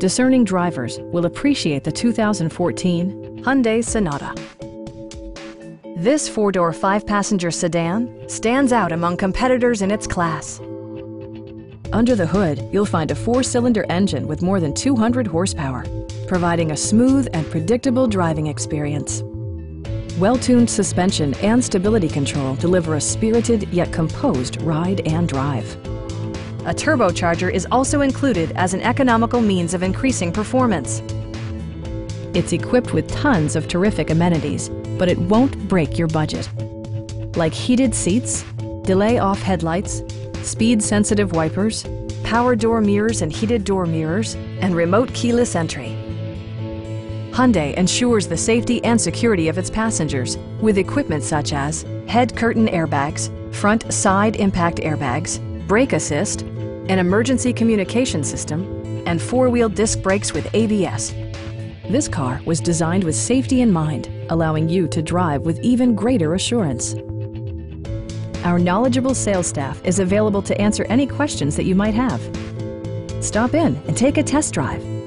discerning drivers will appreciate the 2014 Hyundai Sonata. This four-door, five-passenger sedan stands out among competitors in its class. Under the hood, you'll find a four-cylinder engine with more than 200 horsepower, providing a smooth and predictable driving experience. Well-tuned suspension and stability control deliver a spirited yet composed ride and drive. A turbocharger is also included as an economical means of increasing performance. It's equipped with tons of terrific amenities, but it won't break your budget. Like heated seats, delay-off headlights, speed-sensitive wipers, power door mirrors and heated door mirrors, and remote keyless entry. Hyundai ensures the safety and security of its passengers with equipment such as head curtain airbags, front side impact airbags, brake assist, an emergency communication system, and four-wheel disc brakes with ABS. This car was designed with safety in mind, allowing you to drive with even greater assurance. Our knowledgeable sales staff is available to answer any questions that you might have. Stop in and take a test drive.